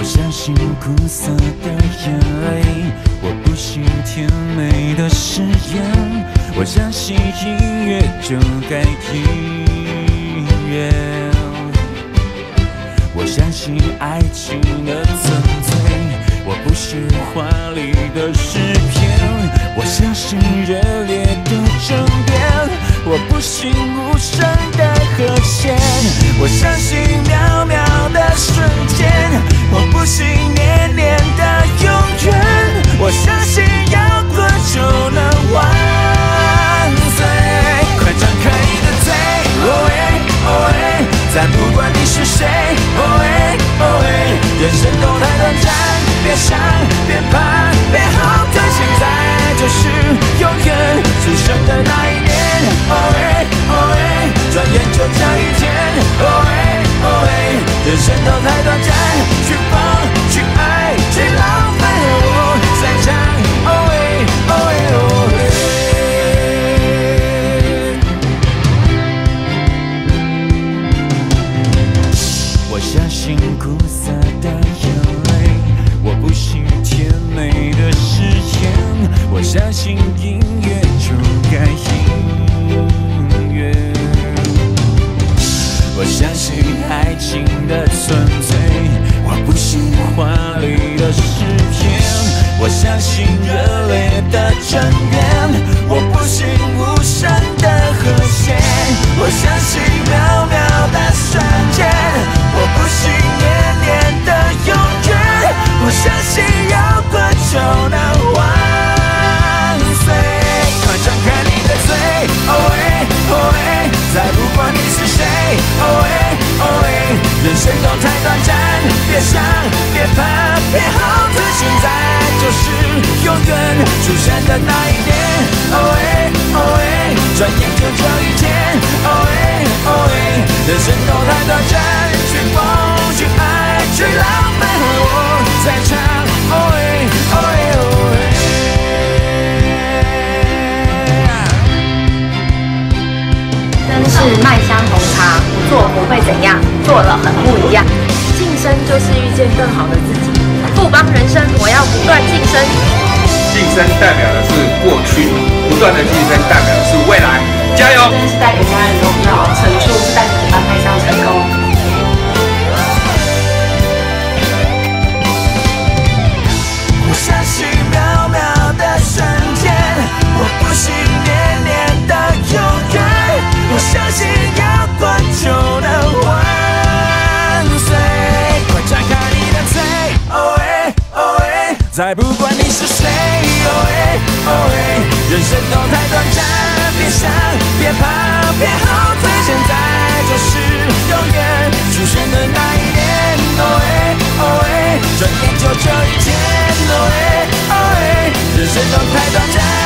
我相信苦涩的眼泪，我不信甜美的誓言，我相信音乐就该音乐，我相信爱情的纯粹，我不信华丽的诗爱情的纯粹，我不信华丽的诗篇，我相信热烈的争辩，我生都太短暂，别想别怕别后退，现在就是永远出现的那一年，见更好的自己。富邦人生，我要不断晋升。晋升代表的是过去，不断的晋升代表的是未来，加油！真是带给家人荣耀，成就是带给你们迈向成功。再不管你是谁，哦喂哦喂，人生都太短暂，别想别怕别后退，现在就是永远出现的那一年，哦喂哦喂，转眼就这一天，哦喂哦喂，人生都太短暂。